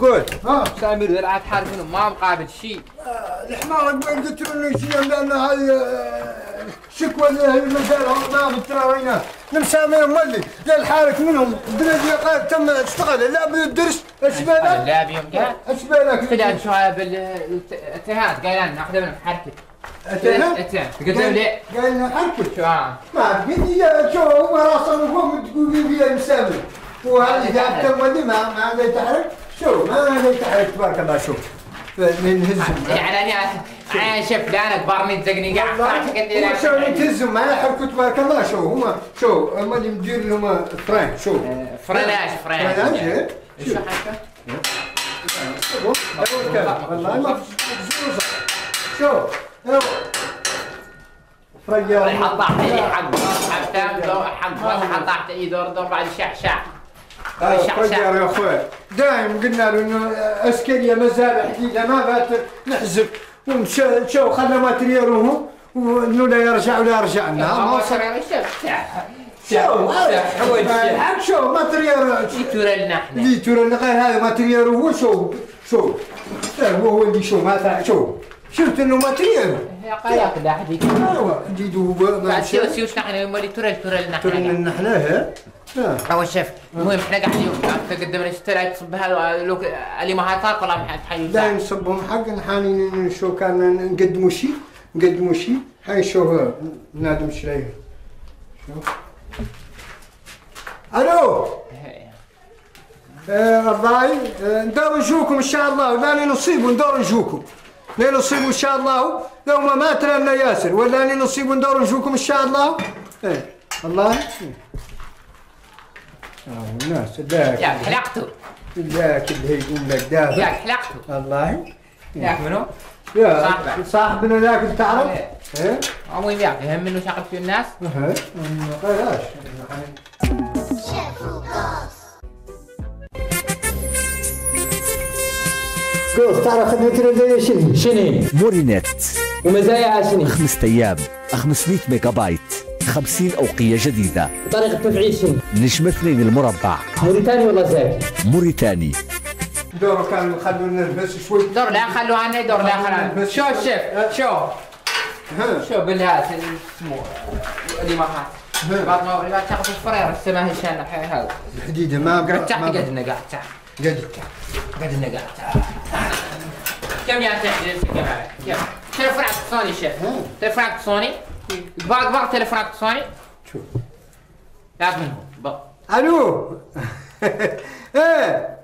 قول. ها؟ سامر يلعب حارس منهم ما مقابل شيء الحمار قبل قلت له انه شيء لأن هاي آه، شكوى المزارع ما بترى هنا. نمسامر مولي لا الحارك منهم الدنيا قال تم اشتغل لا بالدرس إيش بالك؟ لا بيوم قال. إيش بالك؟ فلان شو بالاتهاد قال لنا ناخذ منهم حركة. اتهاد؟ اتهاد قلت له ليه؟ قال لنا حركة. شو ما بقيت يا شو هو راسه فوق تقول لي فيها المسامر وهذه ذاك تم ما ما زي تحرك شو ما زي تحرك تبارك الله شوف من هزم يعني أنا أنا شوف لا أنا كبرني تزقني قاعد شو يتهزم ما يحركوا تبارك الله شو هم شو هم اللي مدير لهم فرانك شو فرناش فرانك فرناش إيه؟ شو حركه؟ والله ما شو يلا. فريا حط تحت ايدي حق حق تام دور حق حط تحت ايدي دور دور بعد شعشع فريا يا أخوي دايم قلنا له إنه اسكريه مزارع جديده ما فات نحزب. ومشى شو خلى ماترياله وإنه لا يرجع ولا يرجع لنا. ما صار. شو؟ شو؟ ماتريال. تورى لنا إحنا اللي ترى غير هذا ماتريال هو شو؟ شو؟ هو هو اللي شو؟ ما شو؟ شفت إنه ماتريال؟ يا قياك لا حديك أيوه جديد ما بعد شو سيو سيو نحن؟ مولي تورى تورى لنا إحنا ان إحنا أول شيف. المهم إحنا قاعدين لنا اشتريت تصب هذا لو اللي ما هاتاك والله ما حي لا نصبهم حق. نحاني شو كان نقدموا شيء نقدموا شيء. هاي شو نادم شريه شو؟ ألو؟ آه، الرأي؟ آه، ندور نشوفكم إن شاء الله. ولا نصيبوا ندور نشوفكم. لا نصيبوا إن شاء الله. لو ما مات لنا ياسر. ولا نصيبوا ندور نشوفكم إن شاء الله. إيه. الله؟ الناس ذاك يا حلقته. ذاك اللي يقول لك يا ذاك حلقته. الله يا منو؟ يا صاحبك. صاحبنا ذاك اللي تعرف. إيه. إيه. المهم يا يهم منه شغل في الناس؟ أها. خلاص قول تعرف النتر زي شنو شنو؟ مورينت ومزاياها شنو؟ خمسة أيام. 500 ميجا بايت. 50 أوقية جديدة. طريقة التفعيل شنو نجم اثنين المربع. موريتاني ولا زاكي موريتاني. دوره كانوا يخلونا نلبس شوي. دور لا خلوها عنا دور لا خلوها شو الشيف شو شو بالهات اسمه اللي ما هات. بعد ما بعد تاخذ الفرير السماء هذا. الحديدة ما قاعد تحت ما- قدنا قاعد تحت قد. قدنا قاعد تحت كم يا تحت كم كم؟ تلفونك سوني شيف تلفونك سوني باق باق تلفونك سوني شوف منهم بق ألو إيه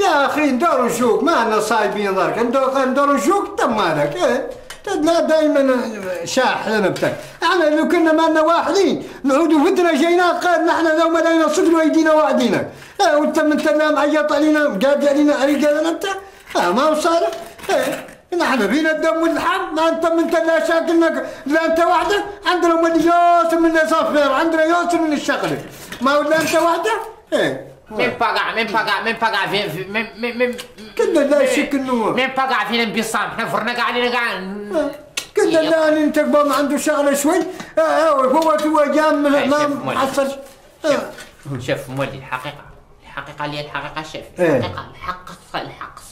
يا أخي ندور نشوف ما عندنا صايبين ضرك ندور نشوف تم مالك إيه لا دائما شاح أنا بتاعك إحنا لو كنا مالنا واحدين نعودوا فتره جينا قال نحن لو ما لقينا صدر وايدينا واحدينا إيه وانت من تنا معيط علينا قاعد علينا عليك انت آه ما هو صالح إيه نحن فينا الدم واللحم ما انت من تنا شاكلنا لا انت وحده عندنا من يوسف من صفير عندنا يوسف من الشغله ما ولا انت وحده إيه. من بقع من بقع من بقع في من من من كنا لا شك إنه من بقع فينا انبسام إحنا فرنا قاعدين قاعد كنا لا انت ما عنده شغلة شوي. آه، آه، هو هو جام ما شوف، محصل. آه. شوف مولي. الحقيقة الحقيقة اللي الحقيقة شوف إيه. الحقيقة الحق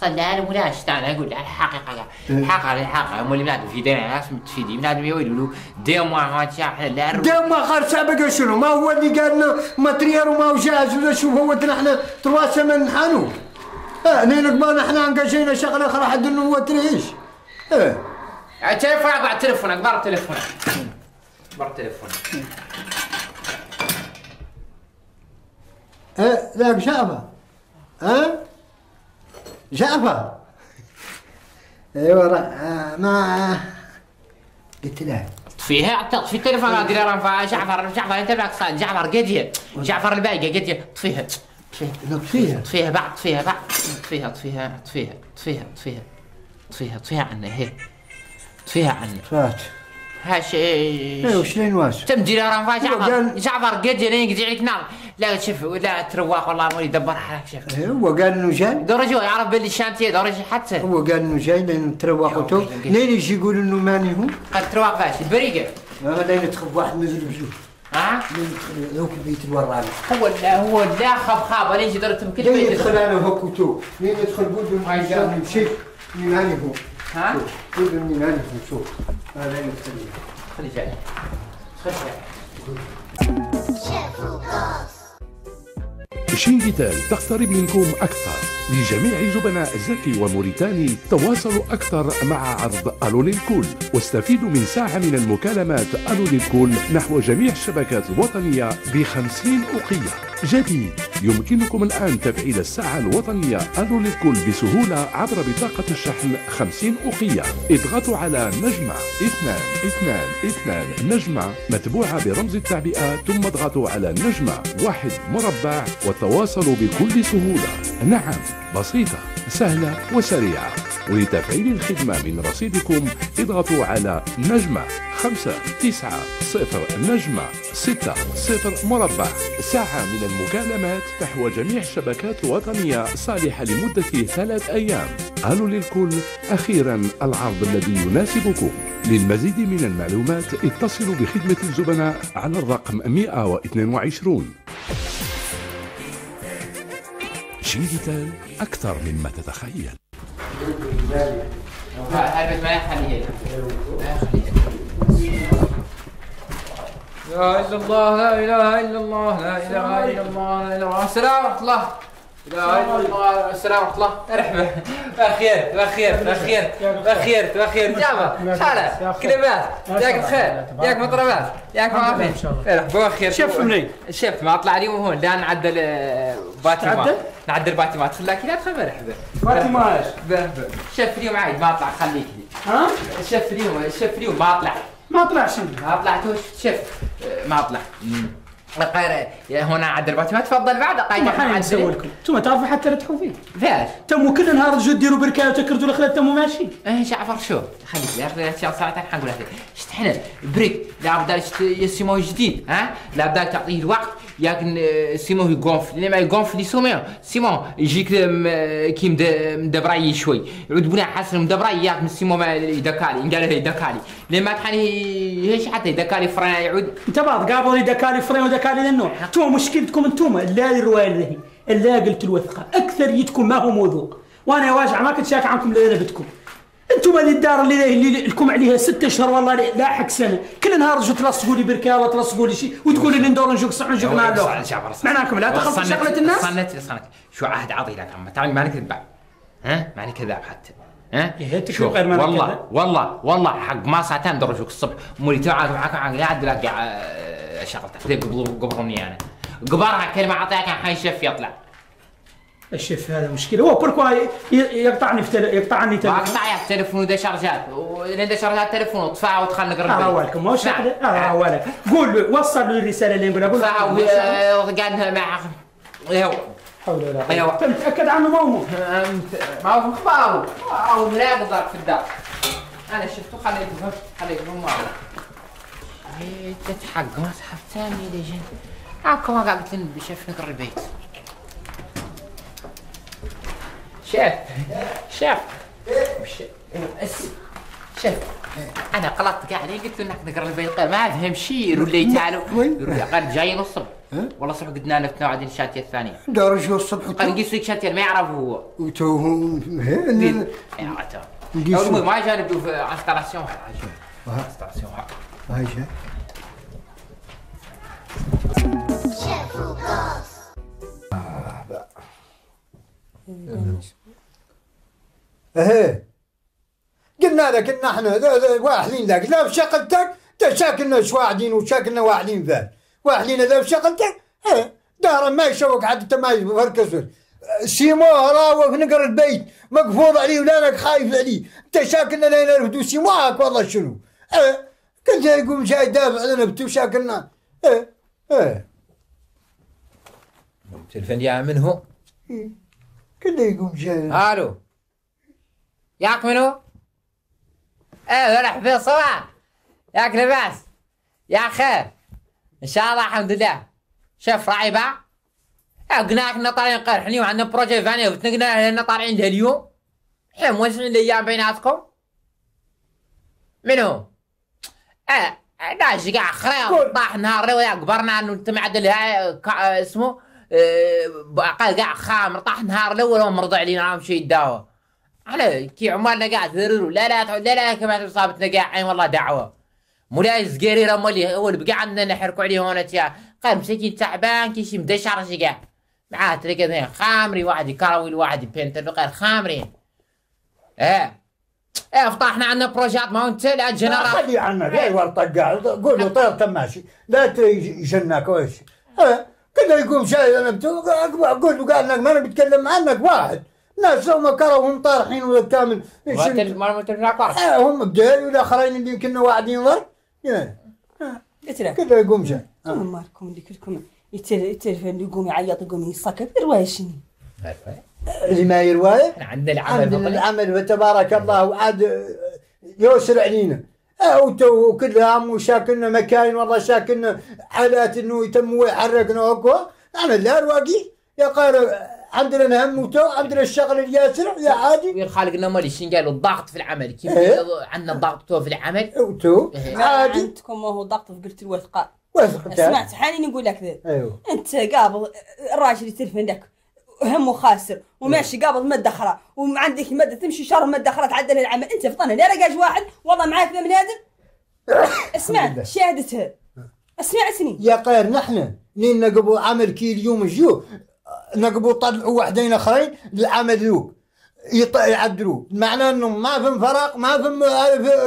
صلال ولا اشتغل أقول الحقيقة الحقيقة الحقيقة مولي بنادم في دينا ناس متفيدين بنادم يقولوا ديم ما إحنا لا دام ما خار سابق شنو؟ ما هو اللي قال لنا ماتريال وما هو جاهز ولا شوف هو نحن تراسل من حانو آه نينك ما نحن انقشينا شغلة أخرى حد إنه هو تعيش إيه. تليفونك بعد تليفونك بار تليفونك. بار تليفونك. إيه ذاك جعفر ها جعفر. رأ- آه، ما قلت له. فيها اعتقد في التليفون اللي راه جعفر جعفر أنت معك صاد جعفر قديه جعفر الباقي قديه طفيها نطفيها طفيها. بعد طفيها بعد. طفيها طفيها طفيها طفيها طفيها طفيها طفيها عنا هي. طفيها عنا فات. ها شيء إيه وشلين واش؟ تم دير راه جعفر. جعفر قديه لين يقضي عليك نار. لا شوف لا ترواق والله مولي دبر حالك شوف. إيه، هو قال إنه جاي؟ درجه يعرف باللي الشانتيه درجه حتى. هو قال إنه جاي لين تروحوا تو يا ولد. لين يجي يقول إنه ماني هو؟ قد ترواق باش البريقه ما لين تخف واحد نزل بجوه ها؟ ذوك البيت الوراني. هو لا هو لا خاب خاب أنا جدرت كل لين يدخل أنا هوك وتو. لين يدخل بود ما. نمشي من هاني هو. ها؟ بود من هاني هو شوف. هذا يدخل. خلي جاي. خلي جاي. شينجيتال تقترب منكم أكثر. لجميع زبناء زكي وموريتاني تواصلوا أكثر مع عرض ألو للكل واستفيدوا من ساعة من المكالمات ألو للكل نحو جميع الشبكات الوطنية بخمسين أقية جديد. يمكنكم الآن تفعيل الساعة الوطنية ألو للكل بسهولة عبر بطاقة الشحن 50 أقية اضغطوا على نجمة اثنان اثنان اثنان. نجمة متبوعة برمز التعبئة ثم اضغطوا على نجمة واحد مربع وتواصلوا بكل سهولة. نعم بسيطة. سهلة وسريعة. ولتفعيل الخدمة من رصيدكم اضغطوا على نجمة خمسة تسعة صفر نجمة ستة صفر مربع. ساعة من المكالمات نحو جميع الشبكات الوطنية صالحة لمدة ثلاث أيام. قالوا للكل. أخيرا العرض الذي يناسبكم. للمزيد من المعلومات اتصلوا بخدمة الزبناء على الرقم 122 شينجيتال أكثر مما تتخيل. لا إله إلا الله لا إله إلا الله لا إله إلا الله لا إله إلا الله. السلام ورحمة الله. السلام ورحمة الله. مرحبا. بخير بخير بخير بخير بخير جابا شالا كلمات ياك بخير ياك مطربات. ياك معافين مرحبا بخير شف منين؟ شفت ما اطلع اليوم هون لا نعدل آه، باتيمات؟ نعدل باتيمات خلاك لا تخبر مرحبا. فاطمه إيش؟ شف اليوم عادي ما اطلع خليك لي. ها؟ شف اليوم شف اليوم ما اطلع ما طلع شنو؟ ما طلعتوش شف ما اطلع غير هنا باتي ما تفضل بعد قايد ما حنا نسوي لكم. أنتم تعرفوا حتى ترتحوا فيه فاش تموا كل نهار تجوا ديروا بركايه وتكردوا الخلات تموا ماشي. إيه جعفر شو؟ خليك يا أخي تشال ساعتك حنقول لك شت حنا بريك. لا بدا يسموه جديد ها؟ لا بدا تعطيه الوقت. ياك سيمو يقونف لما يقونف لي سومي سيمو يجيك كي مد- مدبراي شوي يعود بنا حسن مدبراي ياك من سيمو ما يدكالي قال يدكالي لما تحني هيش حتى يدكالي فرنا يعود انت بعض قابلوا لي دكالي فرين ودكالي للنوع أنتم مشكلتكم أنتم لا الروايه ذهي لا قلت الوثقه اكثريتكم ما هو موثوق وأنا يا واجع ما كنت شاك عنكم لا نبتكم أنتم اللي الدار اللي, اللي لكم عليها ست أشهر والله لاحق سنه كل نهار تجوا تلصقوا لي بركة ولا تلصقوا لي شيء وتقولوا لي ندور نجوك صح نجوك مع اللوحه معناكم لا تخافوا شغلة الناس؟ صنت صنت شو عهد عطي لك عم. تعال ماني كذاب ها؟ ماني كذاب حتى. ها؟ إيه، شو غير ماني والله. والله والله حق ما ساعتين درجوك الصبح. مولي تعال لا عاد لاقي آه، قبل قبرني أنا. قبرها كلمة اعطيها كان حي شف يطلع. الشيف هذا مشكلة. هو ي- يقطعني في تل... يقطعني تل... واقطع يا التليفون وده شارجات ولين شارجات تليفون وطفاها وتخل نقرب آه والكم ما شكله آه والك قول له وصل له الرسالة اللي نقولها. قول له وقعدنا مع يو حول ولا. قوة. متاكد عنه ما هو ما هو اخباره أو مراقب ضرب في الدار. أنا شفته خليته خليته ما هي تتحق مصحف ثاني لجن هاكا ما قلت لي بشوف نقر البيت شيف شيف. ش- اس- شيف أنا غلطت قاعد قلت له انك نقرا البيت ما فهم شيء يقول لي تعالوا. قال جايين الصبح. والله الصبح قلنا نفتنا وبعدين الشاتية الثانية. درجوا الصبح؟ قال نقيس لك شاتية ما يعرف هو. نقيسوا. المهم ما جانب في انستالاسيون انستالاسيون هاي إيه قلنا لك إن إحنا واحدين لك لا بشغلتك انت شاكلنا شو واحدين وشاكلنا واحدين ذا واحدين ذا بشغلتك إيه. دار ما يشوك انت ما يفركس سيمو راوك نقر البيت مقفوض عليه ولانك خايف عليه. انت شاكلنا لين الهدو سيموك والله شنو؟ إيه. شيء يقوم جاي يدافع لنا بتو شاكلنا إيه. إيه. تلفن يا من هو كله يقوم جاي ألو ياك منو؟ إيه ولا حبيب صباح. ياك لباس. يا خير. ان شاء الله الحمد لله. شوف راعي باع قلنا لك اننا طالعين قرحني وعندنا بروجي ثاني وتنقلنا لنا طالعين ده اليوم. الحين موزعين الأيام بيناتكم. منو؟ إيه علاش؟ كاع خريط طاح نهار كبرنا انه انت معدل اسمه آه، بقى كاع خامر طاح نهار الأول ومرضى علينا راهم شي يداوى على كي عمالنا قاعد ثرروا لا لا لا لا كما اصابتنا كاع عين والله دعوة. مولاي الزقيري راه مولي هو اللي بقى عندنا نحركوا عليه هنا تيا قال مسكين تعبان كي شي مدشر شي كاع معاه تلقى خامري واحد يكروي واحد يبنتر غير خامرين آه إيه فطحنا عندنا بروجات ما أنت لا جنرال. خلي عنك يا ورطة قاعد. قول له طير تماشي لا تجنك وش ها، كذا يقوم شاي أنا أقول له قال لك ما أنا بتكلم عنك واحد. ناس هم كرههم طارحين ولا كامل. ما قرص آه، هم بدال والاخرين اللي يمكن واحد ينظر يا، قلت لك كذا يقوم شاي أنتم مالكم اللي كلكم يتلفن اللي يقوم يعيط يقوم يسكت رواية شنو؟ اللي ما إحنا عندنا العمل عندنا. العمل وتبارك الله وعاد يوسر علينا. آه وتو كلها هم وشاكلنا مكاين والله شاكلنا حالات إنه يتم يحركنا وكو عمل لا رواقي. يا قال عندنا نهم وتو عندنا الشغل الياسر يا عادي. وين خالقنا مالي شين قالوا الضغط في العمل كيف إيه. عندنا الضغط تو في العمل. وتو. إيه. عادي. عندكم ما هو ضغط في قلت الوثقة. وثق سمعت حالي نقول لك ذا أيوه. أنت قابل الراجل يتلفن لك همه خاسر وماشي قابل مدخره وعندك مادة تمشي شهر مدخره تعدل العمل. أنت فطنه لا لقاش واحد والله معاك ذا من هذا. اسمع شهادتها. اسمعتني يا قير نحن لين نقبوا عمل كي اليوم جو نقبوا طلعوا واحدين آخرين للعمل ذوك يط- يعدلوه معناه انهم ما فهم فرق ما فهم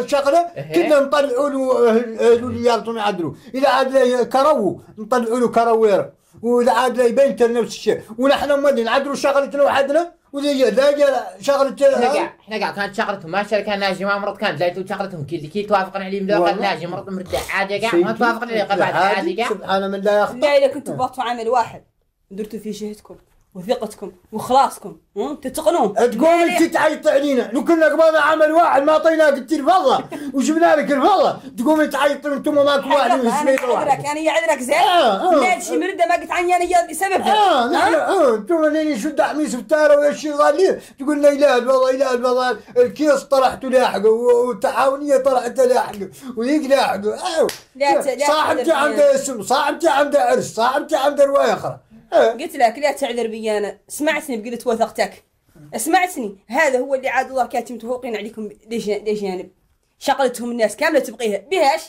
شغلة إيه. كنا نطلعوا له ريالتهم يعدلوه إذا عاد كرو نطلعوا له كروير. وإذا عاد يبنتر نفس الشيء. ونحن مولي نعدلوا شغلتنا وحدنا جا- لا جا شغلة إحنا قاع إحنا قاع كانت شغلتهم. ما شركه كان ناجي ما مرض كانت لا شغلتهم. كي اللي كي توافقنا عليه مليون قال. ناجي مرض مرد عادي قاع. ما توافقنا عليه قال عادي قاع. سبحان من لا يخطئ لا إذا كنتوا بطوا عمل واحد. درتوا فيه جهدكم وثقتكم وخلاصكم؟ تتقنون تقوم انت تعيط علينا لو كنا قبلنا عمل واحد ما أعطيناك انت الفضة. وجبنا لك الفضة. تقوم تعيط أنتم ماكو واحد أنا وسميت واحد أنا اعذرك زين. لا شي مرده ما قلت عني أنا بسببها آه نحن آه أنتم لين يشد حميس بتارة ولا شيء غالي تقول لنا لا الفضه لا الفضه الكيس طرحته لاحقه والتعاونية طرحته لاحقه وذيك لاحقه آه. صاحبتي عنده اسم صاحبتي عنده عرس صاحبتي عنده رواية أخرى. قلت لك لا تعذر بي أنا. سمعتني بقلت وثقتك. اسمعتني هذا هو اللي عاد الله كاتم متفوقين عليكم ليش ليش جانب شغلتهم الناس كاملة تبغيها بهاش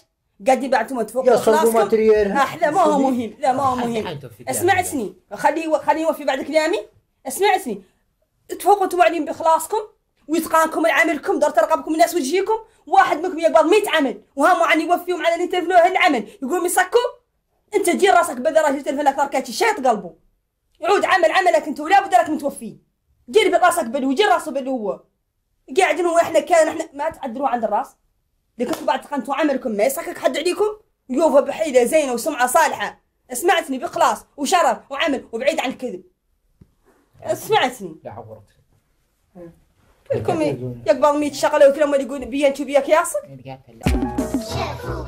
قاعدين بعدهم تفوقوا يا خلاصكم. ماتريال. آه، لا ما هو مهم. لا ما هو مهم. اسمعتني خليه خليه يوفي بعد كلامي. اسمعتني تفوقوا أنتم واعدين بخلاصكم ويتقانكم عملكم دار ترقبكم الناس وتجيكم. واحد منكم يقبض 100 عمل. وهم عن يوفيهم على اللي تلفنوه العمل يقوم يسكوا انت تجي راسك بدل راجل تلفن لك ركاتي شيط قلبه يعود عمل عملك انت ولا بد لك متوفي. جير براسك بلو جير راسه بلو هو. قاعدين وإحنا كان إحنا ما تعدلوا عند الراس. لكنتوا بعد تقنتوا عملكم ما يسكك حد عليكم؟ يوفى بحيله زينة وسمعة صالحة. اسمعتني بإخلاص وشرف وعمل وبعيد عن الكذب. اسمعتني. لا عورت كلكم يقبل 100 شغلة وكلهم يقول بيا انتو بياك ياسر. شافوا